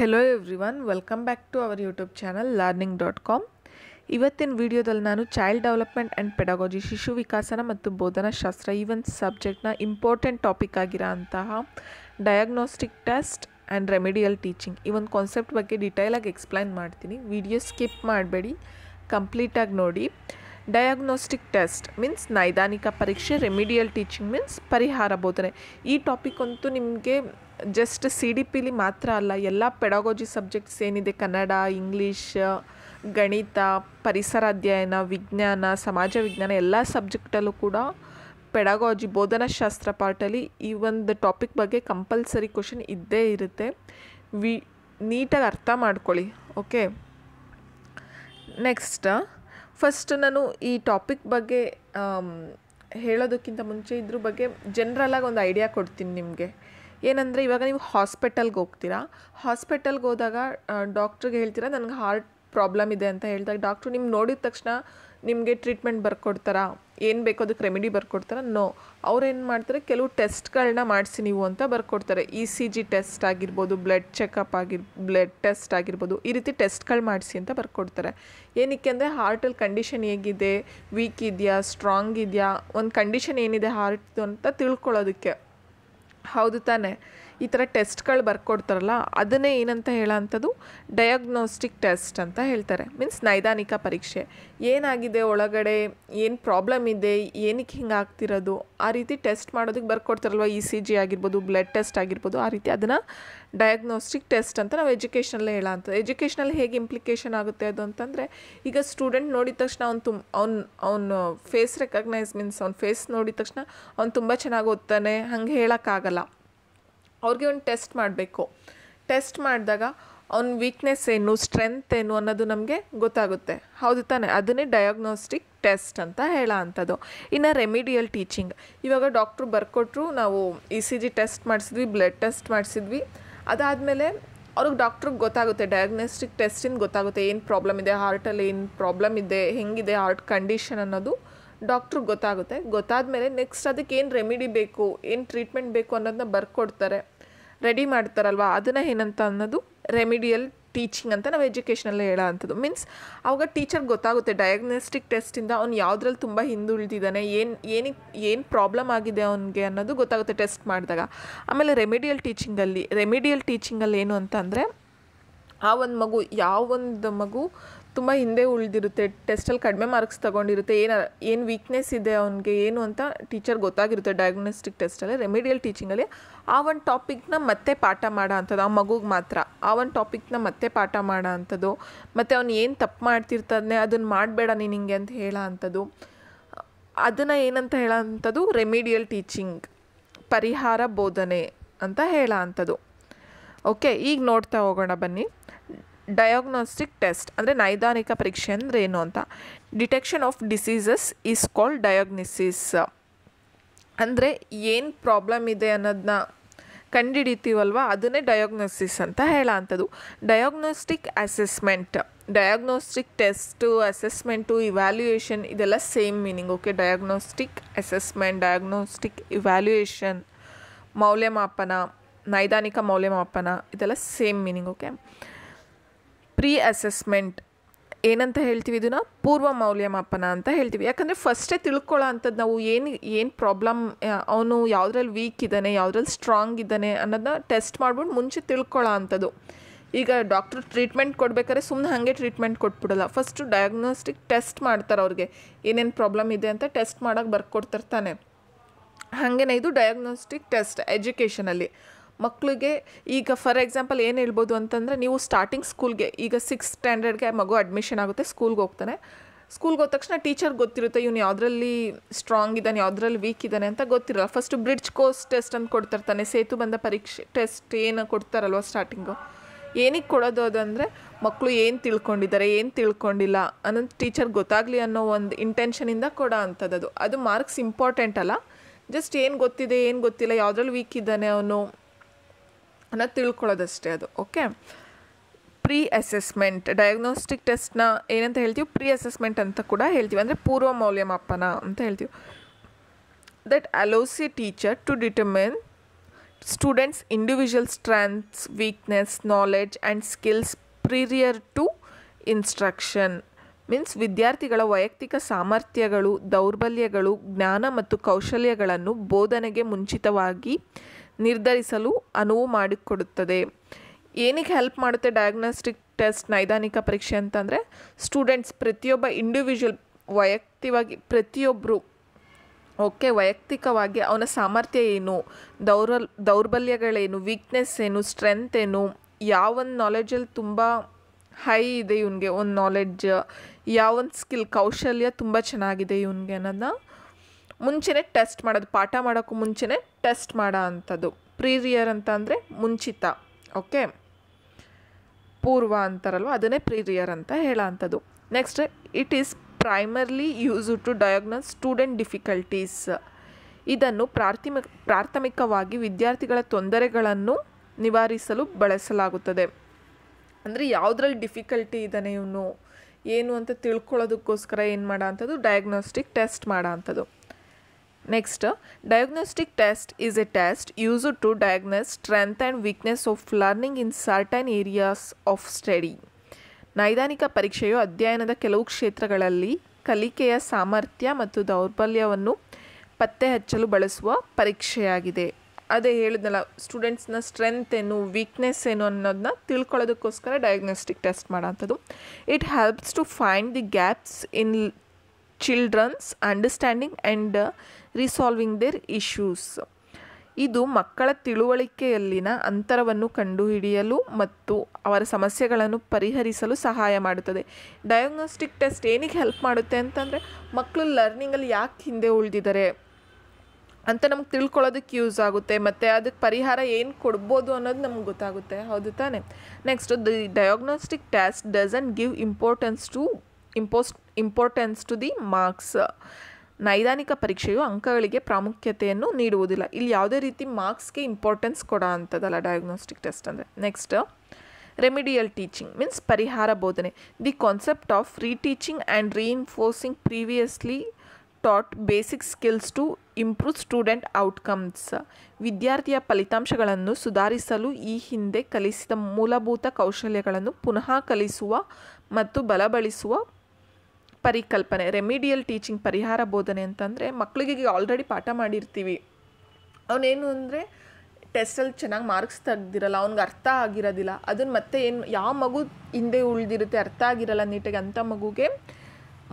Hello everyone welcome back to our YouTube channel learning dot com ಇವತ್ತಿನ ವಿಡಿಯೋದಲ್ಲಿ ನಾನು child development and pedology ಶಿಶು ವಿಕಾಸನ ಮತ್ತು ಬೋಧನಾಶಾಸ್ತ್ರ ಈ ಒಂದು ಸಬ್ಜೆಕ್ಟ್ನ ಇಂಪಾರ್ಟೆಂಟ್ ಟಾಪಿಕ್ ಆಗಿರೋ ಅಂತಹ diagnostic test and remedial teaching ಈ ಒಂದು ಕಾನ್ಸೆಪ್ಟ್ ಬಗ್ಗೆ ಡಿಟೈಲಾಗಿ ಎಕ್ಸ್ಪ್ಲೈನ್ ಮಾಡ್ತೀನಿ. ವಿಡಿಯೋ ಸ್ಕಿಪ್ ಮಾಡಬೇಡಿ. ಕಂಪ್ಲೀಟಾಗಿ ನೋಡಿ. ಡಯಾಗ್ನೋಸ್ಟಿಕ್ ಟೆಸ್ಟ್ ಮೀನ್ಸ್ ನೈದಾನಿಕ ಪರೀಕ್ಷೆ ರೆಮಿಡಿಯಲ್ ಟೀಚಿಂಗ್ ಮೀನ್ಸ್ ಪರಿಹಾರ ಬೋಧನೆ. ಈ ಟಾಪಿಕ್ ಅಂತೂ ನಿಮಗೆ ಜಸ್ಟ್ ಸಿ ಡಿ ಪಿಲಿ ಮಾತ್ರ ಅಲ್ಲ, ಎಲ್ಲ ಪೆಡಾಗೋಜಿ ಸಬ್ಜೆಕ್ಟ್ಸ್ ಏನಿದೆ? ಕನ್ನಡ ಇಂಗ್ಲೀಷ್ ಗಣಿತ, ಪರಿಸರ ಅಧ್ಯಯನ, ವಿಜ್ಞಾನ, ಸಮಾಜ ವಿಜ್ಞಾನ, ಎಲ್ಲ ಸಬ್ಜೆಕ್ಟಲ್ಲೂ ಕೂಡ ಪೆಡಾಗೋಜಿ ಬೋಧನಾಶಾಸ್ತ್ರ ಪಾಠಲ್ಲಿ ಈ ಒಂದು ಟಾಪಿಕ್ ಬಗ್ಗೆ ಕಂಪಲ್ಸರಿ ಕ್ವಶನ್ ಇದ್ದೇ ಇರುತ್ತೆ. ವಿ, ನೀಟಾಗಿ ಅರ್ಥ ಮಾಡ್ಕೊಳ್ಳಿ ಓಕೆ ನೆಕ್ಸ್ಟ್ ಫಸ್ಟ್ ನಾನು ಈ ಟಾಪಿಕ್ ಬಗ್ಗೆ ಹೇಳೋದಕ್ಕಿಂತ ಮುಂಚೆ ಇದ್ರ ಬಗ್ಗೆ ಜನ್ರಲಾಗಿ ಒಂದು ಐಡಿಯಾ ಕೊಡ್ತೀನಿ ನಿಮಗೆ. ಏನಂದರೆ ಇವಾಗ ನೀವು ಹಾಸ್ಪಿಟಲ್ಗೆ ಹೋಗ್ತೀರಾ? ಹಾಸ್ಪಿಟಲ್ಗೆ ಹೋದಾಗ ಡಾಕ್ಟ್ರಿಗೆ ಹೇಳ್ತೀರಾ, ನನಗೆ ಹಾರ್ಟ್ ಪ್ರಾಬ್ಲಮ್ ಇದೆ ಅಂತ ಹೇಳಿದಾಗ ಡಾಕ್ಟ್ರು ನಿಮ್ಗೆ ನೋಡಿದ ತಕ್ಷಣ ನಿಮಗೆ ಟ್ರೀಟ್ಮೆಂಟ್ ಬರ್ಕೊಡ್ತಾರಾ? ಏನು ಬೇಕೋ ಅದಕ್ಕೆ ರೆಮಿಡಿ ಬರ್ಕೊಡ್ತಾರಾ? ನೋ ಅವ್ರೇನು ಮಾಡ್ತಾರೆ? ಕೆಲವು ಟೆಸ್ಟ್ಗಳನ್ನ ಮಾಡಿಸಿ ನೀವು ಅಂತ ಬರ್ಕೊಡ್ತಾರೆ. ಇ ಸಿ ಜಿ ಟೆಸ್ಟ್ ಆಗಿರ್ಬೋದು ಬ್ಲಡ್ ಚೆಕಪ್ ಆಗಿರ್ ಬ್ಲಡ್ ಟೆಸ್ಟ್ ಆಗಿರ್ಬೋದು, ಈ ರೀತಿ ಟೆಸ್ಟ್ಗಳು ಮಾಡಿಸಿ ಅಂತ ಬರ್ಕೊಡ್ತಾರೆ. ಏನಕ್ಕೆ ಅಂದರೆ ಹಾರ್ಟಲ್ಲಿ ಕಂಡೀಷನ್ ಹೇಗಿದೆ? ವೀಕ್ ಇದೆಯಾ? ಸ್ಟ್ರಾಂಗ್ ಇದೆಯಾ? ಒಂದು ಕಂಡೀಷನ್ ಏನಿದೆ ಹಾರ್ಟ್ದು ಅಂತ ತಿಳ್ಕೊಳ್ಳೋದಕ್ಕೆ. ಹೌದು ತಾನೇ. ಈ ಥರ ಟೆಸ್ಟ್ಗಳು ಬರ್ಕೊಡ್ತಾರಲ್ಲ, ಅದನ್ನೇ ಏನಂತ ಹೇಳೋಂಥದ್ದು? ಡಯಾಗ್ನೋಸ್ಟಿಕ್ ಟೆಸ್ಟ್ ಅಂತ ಹೇಳ್ತಾರೆ. ಮೀನ್ಸ್ ನೈದಾನಿಕ ಪರೀಕ್ಷೆ. ಏನಾಗಿದೆ ಒಳಗಡೆ? ಏನು ಪ್ರಾಬ್ಲಮ್ ಇದೆ? ಏನಕ್ಕೆ ಹಿಂಗೆ ಆಗ್ತಿರೋದು? ಆ ರೀತಿ ಟೆಸ್ಟ್ ಮಾಡೋದಕ್ಕೆ ಬರ್ಕೊಡ್ತಾರಲ್ವ ಇ ಸಿ ಜಿ ಆಗಿರ್ಬೋದು ಬ್ಲಡ್ ಟೆಸ್ಟ್ ಆಗಿರ್ಬೋದು, ಆ ರೀತಿ ಅದನ್ನು ಡಯಾಗ್ನೋಸ್ಟಿಕ್ ಟೆಸ್ಟ್ ಅಂತ ನಾವು ಎಜುಕೇಷನಲ್ಲೇ ಹೇಳೋಂಥದ್ದು. ಎಜುಕೇಷನಲ್ಲಿ ಹೇಗೆ ಇಂಪ್ಲಿಕೇಶನ್ ಆಗುತ್ತೆ ಅದು ಅಂತಂದರೆ, ಈಗ ಸ್ಟೂಡೆಂಟ್ ನೋಡಿದ ತಕ್ಷಣ ಅವ್ನು ತುಂಬ ಅವ್ನು, ಅವನು ಫೇಸ್ ರೆಕಗ್ನೈಸ್ ಮೀನ್ಸ್ ಅವ್ನ ಫೇಸ್ ನೋಡಿದ ತಕ್ಷಣ ಅವ್ನು ತುಂಬ ಚೆನ್ನಾಗಿ ಓದ್ತಾನೆ, ಹಂಗೆ ಹೇಳೋಕ್ಕಾಗಲ್ಲ. ಅವ್ರಿಗೆ ಒಂದು ಟೆಸ್ಟ್ ಮಾಡಬೇಕು. ಟೆಸ್ಟ್ ಮಾಡಿದಾಗ ಅವ್ನ ವೀಕ್ನೆಸ್ ಏನು ಸ್ಟ್ರೆಂತ್ ಏನು ಅನ್ನೋದು ನಮಗೆ ಗೊತ್ತಾಗುತ್ತೆ. ಹೌದು ತಾನೆ? ಅದನ್ನೇ ಡಯಾಗ್ನೋಸ್ಟಿಕ್ ಟೆಸ್ಟ್ ಅಂತ ಹೇಳೋ ಅಂಥದ್ದು. ಇನ್ನು ರೆಮಿಡಿಯಲ್ ಟೀಚಿಂಗ್ ಇವಾಗ ಡಾಕ್ಟ್ರು ಬರ್ಕೊಟ್ರು ನಾವು ಇ ಸಿ ಜಿ ಟೆಸ್ಟ್ ಮಾಡಿಸಿದ್ವಿ ಬ್ಲಡ್ ಟೆಸ್ಟ್ ಮಾಡಿಸಿದ್ವಿ. ಅದಾದಮೇಲೆ ಅವ್ರಿಗೆ ಡಾಕ್ಟ್ರಿಗೆ ಗೊತ್ತಾಗುತ್ತೆ ಡಯಾಗ್ನೋಸ್ಟಿಕ್ ಟೆಸ್ಟಿಂದ ಗೊತ್ತಾಗುತ್ತೆ, ಏನು ಪ್ರಾಬ್ಲಮ್ ಇದೆ ಹಾರ್ಟಲ್ಲಿ ಏನು ಪ್ರಾಬ್ಲಮ್ ಇದೆ, ಹೆಂಗಿದೆ ಹಾರ್ಟ್ ಕಂಡೀಷನ್ ಅನ್ನೋದು. ಡಾಕ್ಟ್ರಿಗೆ ಗೊತ್ತಾಗುತ್ತೆ. ಗೊತ್ತಾದಮೇಲೆ ನೆಕ್ಸ್ಟ್ ಅದಕ್ಕೆ ಏನು ರೆಮಿಡಿ ಬೇಕು, ಏನು ಟ್ರೀಟ್ಮೆಂಟ್ ಬೇಕು ಅನ್ನೋದನ್ನ ಬರ್ಕೊಡ್ತಾರೆ. ರೆಡಿ ಮಾಡ್ತಾರಲ್ವ? ಅದನ್ನು ಏನಂತ ಅನ್ನೋದು ರೆಮಿಡಿಯಲ್ ಟೀಚಿಂಗ್ ಅಂತ ನಾವು ಎಜುಕೇಷನಲ್ಲೇ ಹೇಳೋವಂಥದ್ದು ಮೀನ್ಸ್ ಅವಾಗ ಟೀಚರ್ಗೆ ಗೊತ್ತಾಗುತ್ತೆ. ಡಯಾಗ್ನೋಸ್ಟಿಕ್ ಟೆಸ್ಟಿಂದ ಅವ್ನು ಯಾವುದ್ರಲ್ಲಿ ತುಂಬ ಹಿಂದುಳಿದಿದ್ದಾನೆ, ಏನು ಏನಕ್ಕೆ ಏನು ಪ್ರಾಬ್ಲಮ್ ಆಗಿದೆ ಅವನಿಗೆ ಅನ್ನೋದು ಗೊತ್ತಾಗುತ್ತೆ ಟೆಸ್ಟ್ ಮಾಡಿದಾಗ. ಆಮೇಲೆ ರೆಮಿಡಿಯಲ್ ಟೀಚಿಂಗಲ್ಲಿ ರೆಮಿಡಿಯಲ್ ಟೀಚಿಂಗಲ್ಲಿ ಏನು ಅಂತಂದರೆ ಆ ಒಂದು ಮಗು, ಯಾವ ಒಂದು ಮಗು ತುಂಬ ಹಿಂದೆ ಉಳಿದಿರುತ್ತೆ. ಟೆಸ್ಟಲ್ಲಿ ಕಡಿಮೆ ಮಾರ್ಕ್ಸ್ ತೊಗೊಂಡಿರುತ್ತೆ. ಏನು ಏನು ವೀಕ್ನೆಸ್ ಇದೆ ಅವನಿಗೆ, ಏನು ಅಂತ ಟೀಚರ್ ಗೊತ್ತಾಗಿರುತ್ತೆ ಡಯಾಗ್ನೋಸ್ಟಿಕ್ ಟೆಸ್ಟಲ್ಲಿ ರೆಮಿಡಿಯಲ್ ಟೀಚಿಂಗಲ್ಲಿ ಆ ಒಂದು ಟಾಪಿಕ್ನ ಮತ್ತೆ ಪಾಠ ಮಾಡೋ ಅಂಥದ್ದು ಆ ಮಗುಗೆ ಮಾತ್ರ. ಆ ಒಂದು ಟಾಪಿಕ್ನ ಮತ್ತೆ ಪಾಠ ಮಾಡೋ ಅಂಥದ್ದು ಮತ್ತು ಅವ್ನು ಏನು ತಪ್ಪು ಮಾಡ್ತಿರ್ತಾನೆ ಅದನ್ನು ಮಾಡಬೇಡ ನೀನು ಹಿಂಗೆ ಅಂತ ಹೇಳೋ ಅಂಥದ್ದು ಅದನ್ನು ಏನಂತ ಹೇಳೋ ಅಂಥದ್ದು ರೆಮಿಡಿಯಲ್ ಟೀಚಿಂಗ್ ಪರಿಹಾರ ಬೋಧನೆ ಅಂತ ಹೇಳೋ ಅಂಥದ್ದು ಓಕೆ ಈಗ ನೋಡ್ತಾ ಹೋಗೋಣ ಬನ್ನಿ. ಡಯಾಗ್ನೋಸ್ಟಿಕ್ ಟೆಸ್ಟ್ ಅಂದರೆ ನೈದಾನಿಕ ಪರೀಕ್ಷೆ ಅಂದರೆ ಏನು ಅಂತ? Detection of diseases is called diagnosis ಅಂದರೆ ಏನು ಪ್ರಾಬ್ಲಮ್ ಇದೆ ಅನ್ನೋದನ್ನ ಕಂಡುಹಿಡಿತೀವಲ್ವ ಅದನ್ನೇ ಡಯಾಗ್ನೋಸಿಸ್ ಅಂತ ಹೇಳೋ ಅಂಥದ್ದು diagnostic assessment diagnostic test assessment evaluation ಇದೆಲ್ಲ same meaning okay diagnostic assessment diagnostic evaluation ಮೌಲ್ಯಮಾಪನ, ನೈದಾನಿಕ ಮೌಲ್ಯಮಾಪನ, ಇದೆಲ್ಲ same meaning okay pre assessment ಏನಂತ ಹೇಳ್ತೀವಿ? ಇದನ್ನು ಪೂರ್ವ ಮೌಲ್ಯಮಾಪನ ಅಂತ ಹೇಳ್ತೀವಿ. ಯಾಕಂದರೆ ಫಸ್ಟೇ ತಿಳ್ಕೊಳ್ಳೋ ಅಂಥದ್ದು ನಾವು ಏನು ಏನು ಪ್ರಾಬ್ಲಮ್ ಅವನು ಯಾವುದ್ರಲ್ಲಿ ವೀಕ್ ಇದ್ದಾನೆ, ಯಾವುದ್ರಲ್ಲಿ ಸ್ಟ್ರಾಂಗ್ ಇದ್ದಾನೆ ಅನ್ನೋದನ್ನ ಟೆಸ್ಟ್ ಮಾಡ್ಬಿಟ್ಟು ಮುಂಚೆ ತಿಳ್ಕೊಳ್ಳೋ ಅಂಥದ್ದು. ಈಗ ಡಾಕ್ಟ್ರು ಟ್ರೀಟ್ಮೆಂಟ್ ಕೊಡಬೇಕಾದ್ರೆ ಸುಮ್ಮನೆ ಹಾಗೆ ಟ್ರೀಟ್ಮೆಂಟ್ ಕೊಟ್ಬಿಡಲ್ಲ. ಫಸ್ಟು ಡಯಾಗ್ನೋಸ್ಟಿಕ್ ಟೆಸ್ಟ್ ಮಾಡ್ತಾರೆ ಅವ್ರಿಗೆ. ಏನೇನು ಪ್ರಾಬ್ಲಮ್ ಇದೆ ಅಂತ ಟೆಸ್ಟ್ ಮಾಡೋಕ್ಕೆ ಬರ್ಕೊಡ್ತಿರ್ತಾನೆ. ಹಾಗೇನೆ ಇದು ಡಯಾಗ್ನೋಸ್ಟಿಕ್ ಟೆಸ್ಟ್ ಎಜುಕೇಷನಲ್ಲಿ ಮಕ್ಕಳಿಗೆ ಈಗ ಫಾರ್ ಎಕ್ಸಾಂಪಲ್ ಏನು ಹೇಳ್ಬೋದು ಅಂತಂದರೆ ನೀವು ಸ್ಟಾರ್ಟಿಂಗ್ ಸ್ಕೂಲ್ಗೆ ಈಗ ಸಿಕ್ಸ್ ಸ್ಟ್ಯಾಂಡರ್ಡ್ಗೆ ಮಗು ಅಡ್ಮಿಷನ್ ಆಗುತ್ತೆ ಸ್ಕೂಲ್ಗೆ ಹೋಗ್ತಾನೆ. ಸ್ಕೂಲ್ಗೆ ಹೋದ ತಕ್ಷಣ ಟೀಚರ್ ಗೊತ್ತಿರುತ್ತೆ ಇವನು ಯಾವುದ್ರಲ್ಲಿ ಸ್ಟ್ರಾಂಗ್ ಇದ್ದಾನೆ, ಯಾವುದ್ರಲ್ಲಿ ವೀಕ್ ಇದ್ದಾನೆ ಅಂತ ಗೊತ್ತಿರಲ್ಲ. ಫಸ್ಟು ಬ್ರಿಡ್ಜ್ ಕೋರ್ಸ್ ಟೆಸ್ಟ್ ಅಂತ ಕೊಡ್ತಿರ್ತಾನೆ, ಸೇತು ಬಂದ ಪರೀಕ್ಷೆ ಟೆಸ್ಟ್ ಏನು ಕೊಡ್ತಾರಲ್ವ ಸ್ಟಾರ್ಟಿಂಗು ಏನಕ್ಕೆ ಕೊಡೋದು ಅದಂದರೆ ಮಕ್ಕಳು ಏನು ತಿಳ್ಕೊಂಡಿದ್ದಾರೆ, ಏನು ತಿಳ್ಕೊಂಡಿಲ್ಲ ಅನ್ನೋದು ಟೀಚರ್ ಗೊತ್ತಾಗಲಿ ಅನ್ನೋ ಒಂದು ಇಂಟೆನ್ಷನಿಂದ ಕೊಡೋ ಅಂಥದ್ದು ಅದು ಅದು ಮಾರ್ಕ್ಸ್ ಇಂಪಾರ್ಟೆಂಟ್ ಅಲ್ಲ. ಜಸ್ಟ್ ಏನು ಗೊತ್ತಿದೆ, ಏನು ಗೊತ್ತಿಲ್ಲ, ಯಾವುದ್ರಲ್ಲಿ ವೀಕ್ ಇದ್ದಾನೆ ಅವನು ಅನ್ನೋದು ತಿಳ್ಕೊಳ್ಳೋದಷ್ಟೇ ಅದು ಓಕೆ ಪ್ರೀ ಅಸೆಸ್ಮೆಂಟ್ ಡಯಾಗ್ನೋಸ್ಟಿಕ್ ಟೆಸ್ಟ್ನ ಏನಂತ ಹೇಳ್ತೀವಿ? ಪ್ರೀ ಅಸೆಸ್ಮೆಂಟ್ ಅಂತ ಕೂಡ ಹೇಳ್ತೀವಿ. ಅಂದರೆ ಪೂರ್ವ ಮೌಲ್ಯಮಾಪನ ಅಂತ ಹೇಳ್ತೀವಿ. That allows a teacher to determine students individual strengths weakness knowledge and skills prior to instruction means ವಿದ್ಯಾರ್ಥಿಗಳ ವೈಯಕ್ತಿಕ ಸಾಮರ್ಥ್ಯಗಳು, ದೌರ್ಬಲ್ಯಗಳು, ಜ್ಞಾನ ಮತ್ತು ಕೌಶಲ್ಯಗಳನ್ನು ಬೋಧನೆಗೆ ಮುಂಚಿತವಾಗಿ ನಿರ್ಧರಿಸಲು ಅನುವು ಮಾಡಿಕೊಡುತ್ತದೆ. ಏನಕ್ಕೆ ಹೆಲ್ಪ್ ಮಾಡುತ್ತೆ ಡಯಾಗ್ನೋಸ್ಟಿಕ್ ಟೆಸ್ಟ್ ನೈದಾನಿಕ ಪರೀಕ್ಷೆ ಅಂತಂದರೆ ಸ್ಟೂಡೆಂಟ್ಸ್ ಪ್ರತಿಯೊಬ್ಬ ಇಂಡಿವಿಜುವಲ್ ವೈಯಕ್ತಿಕವಾಗಿ ಪ್ರತಿಯೊಬ್ಬರು ಓಕೆ ವೈಯಕ್ತಿಕವಾಗಿ ಅವನ ಸಾಮರ್ಥ್ಯ ಏನು ದೌರ್ಬಲ್ ದೌರ್ಬಲ್ಯಗಳೇನು ವೀಕ್ನೆಸ್ ಏನು ಸ್ಟ್ರೆಂತ್ ಏನು ಯಾವೊಂದು ನಾಲೆಜಲ್ಲಿ ತುಂಬ ಹೈ ಇದೆ ಇವನಿಗೆ, ಒಂದು ನಾಲೆಡ್ಜ್ ಯಾವೊಂದು ಸ್ಕಿಲ್ ಕೌಶಲ್ಯ ತುಂಬ ಚೆನ್ನಾಗಿದೆ ಇವನಿಗೆ ಅನ್ನೋದನ್ನ ಮುಂಚೆನೇ ಟೆಸ್ಟ್ ಮಾಡೋದು, ಪಾಠ ಮಾಡೋಕ್ಕೂ ಮುಂಚೆನೇ ಟೆಸ್ಟ್ ಮಾಡೋ ಅಂಥದ್ದು. ಪ್ರೀರಿಯರ್ ಅಂತ ಅಂದರೆ ಮುಂಚಿತ, ಓಕೆ? ಪೂರ್ವ ಅಂತಾರಲ್ವ? ಅದನ್ನೇ ಪ್ರೀರಿಯರ್ ಅಂತ ಹೇಳೋ ಅಂಥದ್ದು. Next it is primarily use to diagnose student difficulties ಇದನ್ನು ಪ್ರಾಥಮಿಕ ಪ್ರಾಥಮಿಕವಾಗಿ ವಿದ್ಯಾರ್ಥಿಗಳ ತೊಂದರೆಗಳನ್ನು ನಿವಾರಿಸಲು ಬಳಸಲಾಗುತ್ತದೆ. ಅಂದರೆ ಯಾವುದ್ರಲ್ಲಿ ಡಿಫಿಕಲ್ಟಿ ಇದ್ದಾನೆ ಇವನು? ಏನು ಅಂತ ತಿಳ್ಕೊಳ್ಳೋದಕ್ಕೋಸ್ಕರ ಏನು ಮಾಡೋ ಅಂಥದ್ದು? ಡಯಾಗ್ನೋಸ್ಟಿಕ್ ಟೆಸ್ಟ್ ಮಾಡೋ ಅಂಥದ್ದು. Next diagnostic test is a test used to diagnose strength and weakness of learning in certain areas of study ನೈದಾನಿಕ ಪರೀಕ್ಷೆಯು ಅಧ್ಯಯನದ ಕೆಲವು ಕ್ಷೇತ್ರಗಳಲ್ಲಿ ಕಲಿಕೆಯ ಸಾಮರ್ಥ್ಯ ಮತ್ತು ದೌರ್ಬಲ್ಯವನ್ನು ಪತ್ತೆ ಹಚ್ಚಲು ಬಳಸುವ ಪರೀಕ್ಷೆಯಾಗಿದೆ. ಅದೇ ಹೇಳಿದ್ನಲ್ಲ ಸ್ಟೂಡೆಂಟ್ಸ್ನ ಸ್ಟ್ರೆಂತ್ ಏನು ವೀಕ್ನೆಸ್ ಏನು ಅನ್ನೋದನ್ನ ತಿಳ್ಕೊಳ್ಳೋದಕ್ಕೋಸ್ಕರ diagnostic test ಮಾಡೋಂಥದ್ದು it helps to find the gaps in children's understanding and resolving their issues ಇದು ಮಕ್ಕಳ ತಿಳುವಳಿಕೆಯಲ್ಲಿನ ಅಂತರವನ್ನು ಕಂಡುಹಿಡಿಯಲು ಮತ್ತು ಅವರ ಸಮಸ್ಯೆಗಳನ್ನು ಪರಿಹರಿಸಲು ಸಹಾಯ ಮಾಡುತ್ತದೆ. ಡಯಾಗ್ನೋಸ್ಟಿಕ್ ಟೆಸ್ಟ್ ಏನಿಗೆ ಹೆಲ್ಪ್ ಮಾಡುತ್ತೆ ಅಂತಂದರೆ ಮಕ್ಕಳು ಲರ್ನಿಂಗಲ್ಲಿ ಯಾಕೆ ಹಿಂದೆ ಉಳಿದಿದ್ದಾರೆ ಅಂತ ನಮ್ಗೆ ತಿಳ್ಕೊಳ್ಳೋದಕ್ಕೆ ಯೂಸ್ ಆಗುತ್ತೆ. ಮತ್ತು ಅದಕ್ಕೆ ಪರಿಹಾರ ಏನು ಕೊಡ್ಬೋದು ಅನ್ನೋದು ನಮ್ಗೆ ಗೊತ್ತಾಗುತ್ತೆ. ಹೌದು ತಾನೆ? Next the diagnostic test doesn't give importance to impost importance to the marks ನೈದಾನಿಕ ಪರೀಕ್ಷೆಯು ಅಂಕಗಳಿಗೆ ಪ್ರಾಮುಖ್ಯತೆಯನ್ನು ನೀಡುವುದಿಲ್ಲ. ಇಲ್ಲಿ ಯಾವುದೇ ರೀತಿ ಮಾರ್ಕ್ಸ್ಗೆ ಇಂಪಾರ್ಟೆನ್ಸ್ ಕೊಡೋ ಅಂಥದ್ದಲ್ಲ ಡಯಾಗ್ನೋಸ್ಟಿಕ್ ಟೆಸ್ಟ್ ಅಂದರೆ. ನೆಕ್ಸ್ಟ್ ರೆಮಿಡಿಯಲ್ ಟೀಚಿಂಗ್ ಮೀನ್ಸ್ ಪರಿಹಾರ ಬೋಧನೆ. The concept of reteaching and reinforcing previously taught basic skills to improve student outcomes ವಿದ್ಯಾರ್ಥಿಯ ಫಲಿತಾಂಶಗಳನ್ನು ಸುಧಾರಿಸಲು ಈ ಹಿಂದೆ ಕಲಿಸಿದ ಮೂಲಭೂತ ಕೌಶಲ್ಯಗಳನ್ನು ಪುನಃ ಕಲಿಸುವ ಮತ್ತು ಬಲಪಡಿಸುವ ಪರಿಕಲ್ಪನೆ ರೆಮಿಡಿಯಲ್ ಟೀಚಿಂಗ್ ಪರಿಹಾರ ಬೋಧನೆ ಅಂತಂದರೆ ಮಕ್ಕಳಿಗೆ ಈಗ ಆಲ್ರೆಡಿ ಪಾಠ ಮಾಡಿರ್ತೀವಿ. ಅವನೇನು ಅಂದರೆ ಟೆಸ್ಟಲ್ಲಿ ಚೆನ್ನಾಗಿ ಮಾರ್ಕ್ಸ್ ತೆಗ್ದಿರಲ್ಲ, ಅವ್ನಿಗೆ ಅರ್ಥ ಆಗಿರೋದಿಲ್ಲ. ಅದನ್ನು ಮತ್ತೆ ಏನು, ಯಾವ ಮಗು ಹಿಂದೆ ಉಳಿದಿರುತ್ತೆ ಅರ್ಥ ಆಗಿರಲ್ಲ ನೀಟಾಗಿ ಅಂಥ ಮಗುಗೆ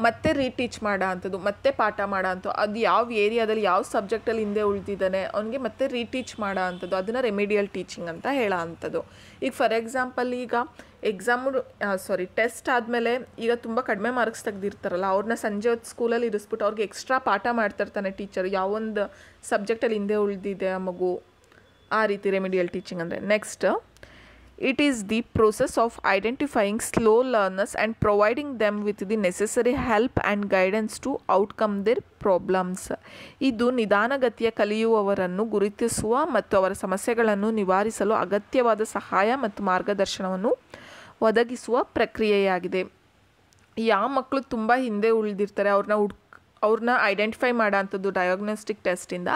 ಮತ್ತೆ ರೀಟೀಚ್ ಮಾಡೋ ಅಂಥದ್ದು ಮತ್ತೆ ಪಾಠ ಮಾಡೋ ಅಂಥದ್ದು ಅದು ಯಾವ ಏರಿಯಾದಲ್ಲಿ ಯಾವ ಸಬ್ಜೆಕ್ಟಲ್ಲಿ ಹಿಂದೆ ಉಳಿದಿದ್ದಾನೆ, ಅವನಿಗೆ ಮತ್ತೆ ರೀಟೀಚ್ ಮಾಡೋ ಅಂಥದ್ದು ಅದನ್ನು ರೆಮಿಡಿಯಲ್ ಟೀಚಿಂಗ್ ಅಂತ ಹೇಳೋ ಅಂಥದ್ದು ಈಗ ಫಾರ್ ಎಕ್ಸಾಂಪಲ್ ಈಗ ಎಕ್ಸಾಮು ಸಾರಿ ಟೆಸ್ಟ್ ಆದಮೇಲೆ ಈಗ ತುಂಬ ಕಡಿಮೆ ಮಾರ್ಕ್ಸ್ ತೆಗೆದಿರ್ತಾರಲ್ಲ ಅವ್ರನ್ನ ಸಂಜೆ ಹೊತ್ತು ಸ್ಕೂಲಲ್ಲಿ ಇರಿಸ್ಬಿಟ್ಟು ಅವ್ರಿಗೆ ಎಕ್ಸ್ಟ್ರಾ ಪಾಠ ಮಾಡ್ತಿರ್ತಾನೆ ಟೀಚರ್ ಯಾವೊಂದು ಸಬ್ಜೆಕ್ಟಲ್ಲಿ ಹಿಂದೆ ಉಳಿದಿದೆ ಆ ಮಗು, ಆ ರೀತಿ ರೆಮಿಡಿಯಲ್ ಟೀಚಿಂಗ್ ಅಂದರೆ. Next it is the process of identifying slow learners and providing them with the necessary help and guidance to outcome their problems ಇದು ನಿಧಾನಗತಿಯ ಕಲಿಯುವವರನ್ನು ಗುರುತಿಸುವ ಮತ್ತು ಅವರ ಸಮಸ್ಯೆಗಳನ್ನು ನಿವಾರಿಸಲು ಅಗತ್ಯವಾದ ಸಹಾಯ ಮತ್ತು ಮಾರ್ಗದರ್ಶನವನ್ನು ಒದಗಿಸುವ ಪ್ರಕ್ರಿಯೆಯಾಗಿದೆ. ಯಾವ ಮಕ್ಕಳು ತುಂಬ ಹಿಂದೆ ಉಳಿದಿರ್ತಾರೆ. ಅವ್ರನ್ನ ಹುಡ್ ಅವ್ರನ್ನ ಐಡೆಂಟಿಫೈ ಮಾಡೋ ಅಂಥದ್ದು ಡಯಾಗ್ನೋಸ್ಟಿಕ್ ಟೆಸ್ಟಿಂದ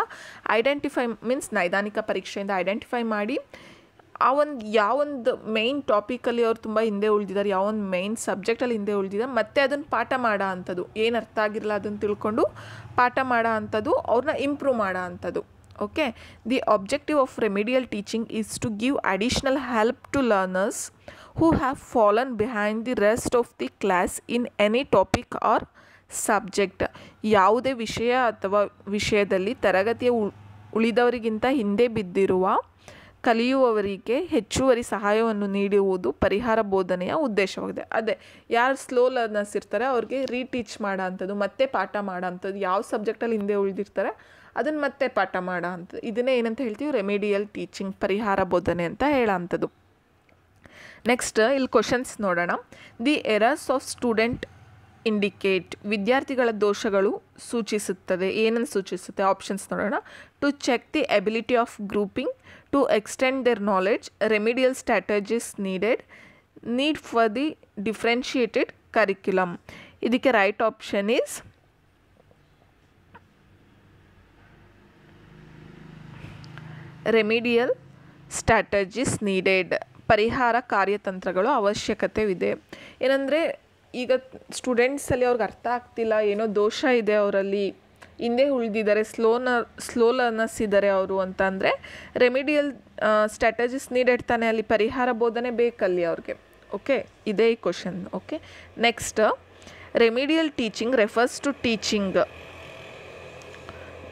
ಐಡೆಂಟಿಫೈ ಮೀನ್ಸ್ ನೈದಾನಿಕ ಪರೀಕ್ಷೆಯಿಂದ ಐಡೆಂಟಿಫೈ ಮಾಡಿ. ಆ ಒಂದು ಯಾವೊಂದು ಮೇಯ್ನ್ ಟಾಪಿಕಲ್ಲಿ ಅವ್ರು ತುಂಬ ಹಿಂದೆ ಉಳಿದಿದ್ದಾರೆ ಯಾವೊಂದು ಮೇಯ್ನ್ ಸಬ್ಜೆಕ್ಟಲ್ಲಿ ಹಿಂದೆ ಉಳಿದಿದ್ದಾರೆ ಮತ್ತೆ ಅದನ್ನು ಪಾಠ ಮಾಡೋ ಅಂಥದ್ದು. ಏನು ಅರ್ಥ ಆಗಿರಲ್ಲ ಅದನ್ನು ತಿಳ್ಕೊಂಡು ಪಾಠ ಮಾಡೋ ಅಂಥದ್ದು ಅವ್ರನ್ನ ಇಂಪ್ರೂವ್ ಮಾಡೋ ಅಂಥದ್ದು. Okay the objective of remedial teaching is to give additional help to learners who have fallen behind the rest of the class in any topic or subject ಯಾವುದೇ ವಿಷಯ ಅಥವಾ ವಿಷಯದಲ್ಲಿ ತರಗತಿಯ ಉಳಿದವರಿಗಿಂತ ಹಿಂದೆ ಬಿದ್ದಿರುವ ಕಲಿಯುವವರಿಗೆ ಹೆಚ್ಚುವರಿ ಸಹಾಯವನ್ನು ನೀಡುವುದು ಪರಿಹಾರ ಬೋಧನೆಯ ಉದ್ದೇಶವಾಗಿದೆ. ಅದೇ, ಯಾರು ಸ್ಲೋ ಲರ್ನರ್ಸ್ ಇರ್ತಾರೆ, ಅವ್ರಿಗೆ ರೀಟೀಚ್ ಮಾಡೋ ಅಂಥದ್ದು ಮತ್ತೆ ಪಾಠ ಮಾಡೋ ಅಂಥದ್ದು ಯಾವ ಸಬ್ಜೆಕ್ಟಲ್ಲಿ ಹಿಂದೆ ಉಳಿದಿರ್ತಾರೆ, ಅದನ್ನು ಮತ್ತೆ ಪಾಠ ಮಾಡೋ ಅಂಥದ್ದು ಇದನ್ನೇ ಏನಂತ ಹೇಳ್ತೀವಿ? ರೆಮಿಡಿಯಲ್ ಟೀಚಿಂಗ್ ಪರಿಹಾರ ಬೋಧನೆ ಅಂತ ಹೇಳೋ ಅಂಥದ್ದು ನೆಕ್ಸ್ಟ್ ಇಲ್ಲಿ ಕ್ವಶನ್ಸ್ ನೋಡೋಣ. The errors of student indicate ವಿದ್ಯಾರ್ಥಿಗಳ ದೋಷಗಳು ಸೂಚಿಸುತ್ತದೆ. ಏನನ್ನು ಸೂಚಿಸುತ್ತೆ? ಆಪ್ಷನ್ಸ್ ನೋಡೋಣ. To check the ability of grouping to extend their knowledge remedial strategies needed need for the differentiated curriculum ಇದಕ್ಕೆ right option is remedial strategies needed ಪರಿಹಾರ ಕಾರ್ಯತಂತ್ರಗಳು ಅವಶ್ಯಕತೆವಿದೆ. ಏನಂದರೆ, ಈಗ ಸ್ಟೂಡೆಂಟ್ಸಲ್ಲಿ ಅವ್ರಿಗೆ ಅರ್ಥ ಆಗ್ತಿಲ್ಲ, ಏನೋ ದೋಷ ಇದೆ ಅವರಲ್ಲಿ, ಹಿಂದೆ ಉಳಿದಿದ್ದಾರೆ, ಸ್ಲೋನ ಸ್ಲೋ ಲರ್ನರ್ಸ್ ಇದ್ದಾರೆ ಅವರು ಅಂತ ಅಂದರೆ ರೆಮಿಡಿಯಲ್ ಸ್ಟ್ರಾಟಜಿಸ್ ನೀಡೆಡ್ ತಾನೆ ಅಲ್ಲಿ ಪರಿಹಾರ ಬೋಧನೆ ಬೇಕಲ್ಲಿ ಅವ್ರಿಗೆ. ಓಕೆ ಇದೇ ಈ question okay next remedial teaching refers to teaching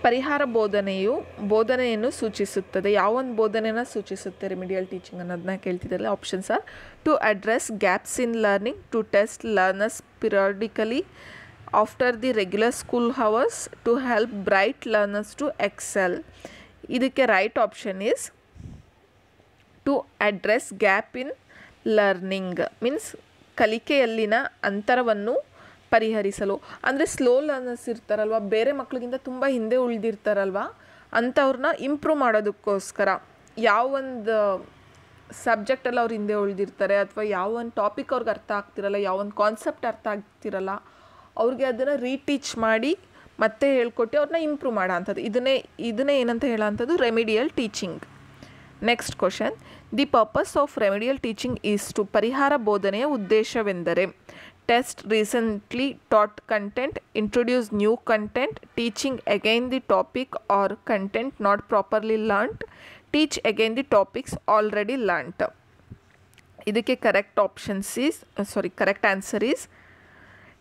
ಪರಿಹಾರ ಬೋಧನೆಯು ಬೋಧನೆಯನ್ನು ಸೂಚಿಸುತ್ತದೆ. ಯಾವೊಂದು ಬೋಧನೆಯನ್ನು ಸೂಚಿಸುತ್ತೆ ರೆಮಿಡಿಯಲ್ ಟೀಚಿಂಗ್ ಅನ್ನೋದನ್ನ ಕೇಳ್ತಿದ್ದಲ್ಲ options are to address gaps in learning to test learners periodically after the regular school hours to help bright learners to excel ಇದಕ್ಕೆ right option is to address gap in learning means ಕಲಿಕೆಯಲ್ಲಿನ ಅಂತರವನ್ನು ಪರಿಹರಿಸಲು. ಅಂದರೆ slow learners ಇರ್ತಾರಲ್ವ, ಬೇರೆ ಮಕ್ಕಳಿಗಿಂತ ತುಂಬ ಹಿಂದೆ ಉಳಿದಿರ್ತಾರಲ್ವ ಅಂಥವ್ರನ್ನ improve ಮಾಡೋದಕ್ಕೋಸ್ಕರ ಯಾವ ಒಂದು ಸಬ್ಜೆಕ್ಟಲ್ಲಿ ಅವ್ರು ಹಿಂದೆ ಉಳಿದಿರ್ತಾರೆ, ಅಥವಾ ಯಾವ ಒಂದು ಟಾಪಿಕ್ ಅವ್ರಿಗೆ ಅರ್ಥ ಆಗ್ತಿರಲ್ಲ, ಯಾವ ಒಂದು ಕಾನ್ಸೆಪ್ಟ್ ಅರ್ಥ ಆಗ್ತಿರಲ್ಲ, ಅವ್ರಿಗೆ ಅದನ್ನು ರೀಟೀಚ್ ಮಾಡಿ ಮತ್ತೆ ಹೇಳ್ಕೊಟ್ಟು ಅವ್ರನ್ನ ಇಂಪ್ರೂವ್ ಮಾಡೋ ಅಂಥದ್ದು. ಇದನ್ನೇ ಇದನ್ನೇ ಏನಂತ ಹೇಳೋ ಅಂಥದ್ದು remedial teaching next question the purpose of remedial teaching is to ಪರಿಹಾರ ಬೋಧನೆಯ ಉದ್ದೇಶವೆಂದರೆ test recently taught content introduce new content teaching again the topic or content not properly learned teach again the topics already learnt ಇದಕ್ಕೆ correct options is sorry correct answer is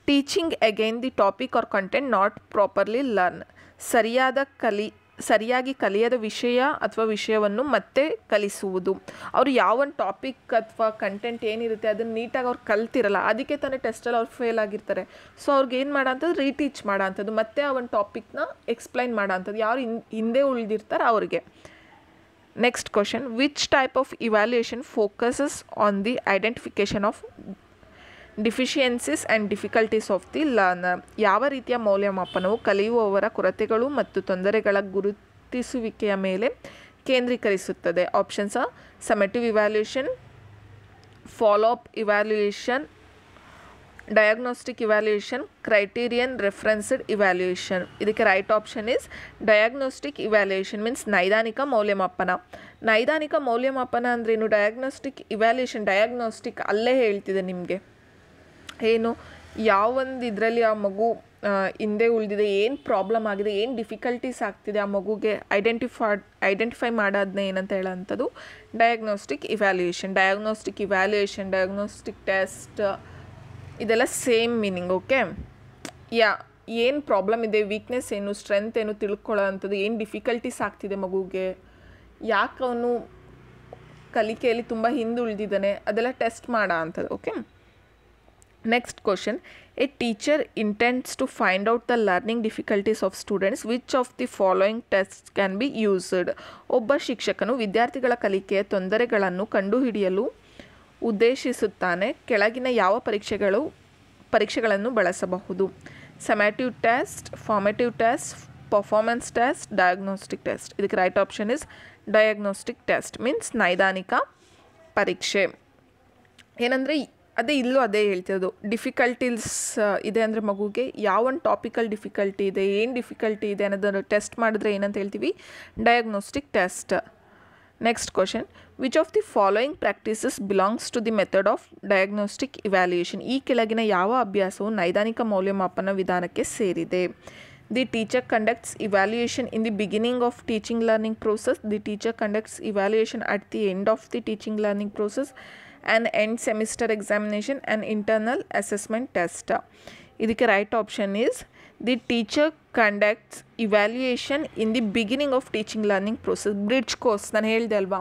teaching again the topic or content not properly learn ಸರಿಯಾದ ಕಲಿ ಸರಿಯಾಗಿ ಕಲಿಯದ ವಿಷಯ ಅಥವಾ ವಿಷಯವನ್ನು ಮತ್ತೆ ಕಲಿಸುವುದು. ಅವರು ಯಾವ ಒಂದು ಟಾಪಿಕ್ ಅಥವಾ ಕಂಟೆಂಟ್ ಏನಿರುತ್ತೆ ಅದನ್ನು ನೀಟಾಗಿ ಅವ್ರು ಕಲ್ತಿರಲ್ಲ, ಅದಕ್ಕೆ ತಾನೇ ಟೆಸ್ಟಲ್ಲಿ ಅವ್ರು ಫೇಲ್ ಆಗಿರ್ತಾರೆ. ಸೊ ಅವ್ರಿಗೆ ಏನು ಮಾಡೋಂಥದ್ದು ರೀಟೀಚ್ ಮಾಡೋ ಅಂಥದ್ದು ಮತ್ತೆ ಆ ಒಂದು ಟಾಪಿಕ್ನ ಎಕ್ಸ್ಪ್ಲೈನ್ ಮಾಡೋ ಅಂಥದ್ದು ಯಾರು ಹಿಂದೆ ಉಳಿದಿರ್ತಾರೆ ಅವ್ರಿಗೆ. Next question which type of evaluation focuses on the identification of deficiencies and difficulties of the learner ಯಾವ ರೀತಿಯ ಮೌಲ್ಯಮಾಪನವು ಕಲಿಯುವವರ ಕೊರತೆಗಳು ಮತ್ತು ತೊಂದರೆಗಳ ಗುರುತಿಸುವಿಕೆಯ ಮೇಲೆ ಕೇಂದ್ರೀಕರಿಸುತ್ತದೆ? Options A summative evaluation follow up evaluation diagnostic evaluation criterion referenced evaluation ಇದಕ್ಕೆ right option is diagnostic evaluation means ನೈದಾನಿಕ ಮೌಲ್ಯಮಾಪನ. ನೈದಾನಿಕ ಮೌಲ್ಯಮಾಪನ ಅಂದ್ರೇನು ಡಯಾಗ್ನೋಸ್ಟಿಕ್ ಇವ್ಯಾಲ್ಯೂಯೇಷನ್ ಡಯಾಗ್ನೋಸ್ಟಿಕ್ ಅಲ್ಲೇ ಹೇಳ್ತಿದೆ ನಿಮಗೆ. ಏನು ಯಾವೊಂದು ಇದರಲ್ಲಿ ಆ ಮಗು ಹಿಂದೆ ಉಳಿದಿದೆ, ಏನು ಪ್ರಾಬ್ಲಮ್ ಆಗಿದೆ, ಏನು ಡಿಫಿಕಲ್ಟೀಸ್ ಆಗ್ತಿದೆ ಆ ಮಗುಗೆ ಐಡೆಂಟಿಫೈ ಐಡೆಂಟಿಫೈ ಮಾಡೋದನ್ನ ಏನಂತ ಹೇಳೋಂಥದ್ದು? Diagnostic evaluation diagnostic evaluation diagnostic test ಇದೆಲ್ಲ ಸೇಮ್ ಮೀನಿಂಗ್ ಓಕೆ ಯಾ ಏನು ಪ್ರಾಬ್ಲಮ್ ಇದೆ ವೀಕ್ನೆಸ್ ಏನು ಸ್ಟ್ರೆಂತ್ ಏನು ತಿಳ್ಕೊಳ್ಳೋ ಅಂಥದ್ದು, ಏನು ಡಿಫಿಕಲ್ಟೀಸ್ ಆಗ್ತಿದೆ ಮಗುಗೆ? ಯಾಕೆ ಅವನು ಕಲಿಕೆಯಲ್ಲಿ ತುಂಬ ಹಿಂದುಳಿದಿದ್ದಾನೆ? ಅದೆಲ್ಲ ಟೆಸ್ಟ್ ಮಾಡೋ ಅಂಥದ್ದು okay next question a teacher intents to find out the learning difficulties of students which of the following test can be used ಒಬ್ಬ ಶಿಕ್ಷಕನು ವಿದ್ಯಾರ್ಥಿಗಳ ಕಲಿಕೆಯ ತೊಂದರೆಗಳನ್ನು ಕಂಡುಹಿಡಿಯಲು ಉದ್ದೇಶಿಸುತ್ತಾನೆ. ಕೆಳಗಿನ ಯಾವ ಪರೀಕ್ಷೆಗಳು, ಪರೀಕ್ಷೆಗಳನ್ನು ಬಳಸಬಹುದು? Summative test formative test performance test diagnostic test ಇದಕ್ಕೆ right option is diagnostic test means ನೈದಾನಿಕ ಪರೀಕ್ಷೆ. ಏನಂದರೆ ಅದೇ ಇಲ್ಲೂ ಅದೇ ಹೇಳ್ತಿರೋದು. ಡಿಫಿಕಲ್ಟೀಸ್ ಇದೆ ಅಂದರೆ ಮಗುಗೆ ಯಾವ ಒಂದು ಟಾಪಿಕಲ್ ಡಿಫಿಕಲ್ಟಿ ಇದೆ, ಏನು ಡಿಫಿಕಲ್ಟಿ ಇದೆ ಅನ್ನೋದನ್ನು ಟೆಸ್ಟ್ ಮಾಡಿದ್ರೆ ಏನಂತ ಹೇಳ್ತೀವಿ? Diagnostic test next question which of the following practices belongs to the method of diagnostic evaluation ಈ ಕೆಳಗಿನ ಯಾವ ಅಭ್ಯಾಸವು ನೈದಾನಿಕ ಮೌಲ್ಯಮಾಪನ ವಿಧಾನಕ್ಕೆ ಸೇರಿದೆ? The teacher conducts evaluation in the beginning of teaching learning process the teacher conducts evaluation at the end of the teaching learning process and end semester examination and internal assessment test ಇದಕ್ಕೆ right option is the teacher conducts evaluation in the beginning of teaching learning process bridge course ನಾನು ಹೇಳಿದೆ ಅಲ್ವಾ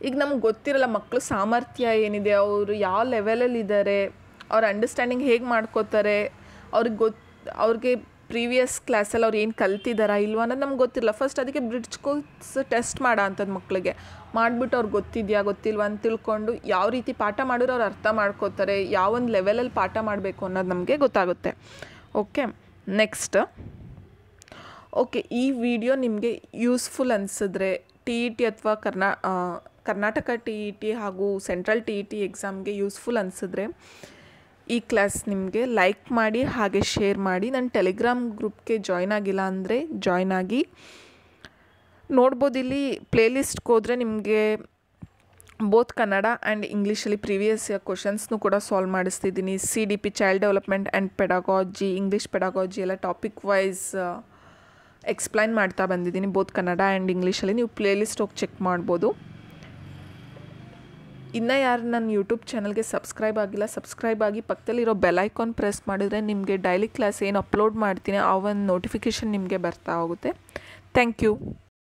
ಈಗ ನಮ್ಗೆ ಗೊತ್ತಿರಲ್ಲ ಮಕ್ಕಳು ಸಾಮರ್ಥ್ಯ ಏನಿದೆ ಅವರು ಯಾವ ಲೆವೆಲಲ್ಲಿ ಇದ್ದಾರೆ ಅವ್ರ ಅಂಡರ್ಸ್ಟ್ಯಾಂಡಿಂಗ್ ಹೇಗೆ ಮಾಡ್ಕೋತಾರೆ ಅವ್ರಿಗೆ ಗೊತ್ತು ಅವ್ರಿಗೆ ಪ್ರೀವಿಯಸ್ ಕ್ಲಾಸಲ್ಲಿ ಅವ್ರು ಏನು ಕಲ್ತಿದ್ದಾರಾ ಇಲ್ವಾ ಅನ್ನೋದು ನಮ್ಗೆ ಗೊತ್ತಿಲ್ಲ ಫಸ್ಟ್ ಅದಕ್ಕೆ ಬ್ರಿಡ್ಜ್ ಕೋರ್ಸ್ ಟೆಸ್ಟ್ ಮಾಡೋ ಅಂಥದ್ದು ಮಕ್ಕಳಿಗೆ ಮಾಡಿಬಿಟ್ಟು ಅವ್ರು ಗೊತ್ತಿದೆಯಾ, ಗೊತ್ತಿಲ್ವ ಅಂತ ತಿಳ್ಕೊಂಡು ಯಾವ ರೀತಿ ಪಾಠ ಮಾಡಿದ್ರೆ ಅವ್ರು ಅರ್ಥ ಮಾಡ್ಕೋತಾರೆ, ಯಾವೊಂದು ಲೆವೆಲಲ್ಲಿ ಪಾಠ ಮಾಡಬೇಕು ಅನ್ನೋದು ನಮಗೆ ಗೊತ್ತಾಗುತ್ತೆ. ಓಕೆ ನೆಕ್ಸ್ಟ್ ಓಕೆ ಈ ವಿಡಿಯೋ ನಿಮಗೆ ಯೂಸ್ಫುಲ್ ಅನಿಸಿದ್ರೆ ಟಿ ಇ ಟಿ ಅಥವಾ ಕರ್ನಾ ಕರ್ನಾಟಕ ಟಿ ಇ ಟಿ ಹಾಗೂ ಸೆಂಟ್ರಲ್ ಟಿ ಇ ಟಿ ಎಕ್ಸಾಮ್ಗೆ ಯೂಸ್ಫುಲ್ ಅನಿಸಿದ್ರೆ ಈ ಕ್ಲಾಸ್ ನಿಮಗೆ ಲೈಕ್ ಮಾಡಿ ಹಾಗೆ ಶೇರ್ ಮಾಡಿ. ನನ್ನ ಟೆಲಿಗ್ರಾಮ್ ಗ್ರೂಪ್ಗೆ ಜಾಯ್ನ್ ಆಗಿಲ್ಲ ಅಂದರೆ ಜಾಯ್ನ್ ಆಗಿ. ನೋಡ್ಬೋದು ಇಲ್ಲಿ ಪ್ಲೇಲಿಸ್ಟ್ಗೆ ಹೋದರೆ ನಿಮಗೆ ಬೋತ್ ಕನ್ನಡ ಆ್ಯಂಡ್ ಇಂಗ್ಲೀಷಲ್ಲಿ ಪ್ರೀವಿಯಸ್ ಕ್ವಶನ್ಸ್ನು ಕೂಡ solve ಮಾಡಿಸ್ತಿದ್ದೀನಿ. C D P child development and pedagogy English pedagogy ಎಲ್ಲ ಟಾಪಿಕ್ ವೈಸ್ ಎಕ್ಸ್ಪ್ಲೈನ್ ಮಾಡ್ತಾ ಬಂದಿದ್ದೀನಿ. ಬೋತ್ ಕನ್ನಡ ಆ್ಯಂಡ್ ಇಂಗ್ಲೀಷಲ್ಲಿ ನೀವು ಪ್ಲೇಲಿಸ್ಟ್ ಹೋಗಿ ಚೆಕ್ ಮಾಡ್ಬೋದು. ಇನ್ನು ಯಾರು ನನ್ನ ಯೂಟ್ಯೂಬ್ ಚಾನಲ್ಗೆ ಸಬ್ಸ್ಕ್ರೈಬ್ ಆಗಿಲ್ಲ ಸಬ್ಸ್ಕ್ರೈಬ್ ಆಗಿ ಪಕ್ಕದಲ್ಲಿರೋ ಬೆಲೈಕಾನ್ ಪ್ರೆಸ್ ಮಾಡಿದರೆ ನಿಮಗೆ ಡೈಲಿ ಕ್ಲಾಸ್ ಏನು ಅಪ್ಲೋಡ್ ಮಾಡ್ತೀನಿ, ಆ ಒಂದು ನೋಟಿಫಿಕೇಷನ್ ನಿಮಗೆ ಬರ್ತಾ ಹೋಗುತ್ತೆ. Thank you